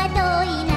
まとい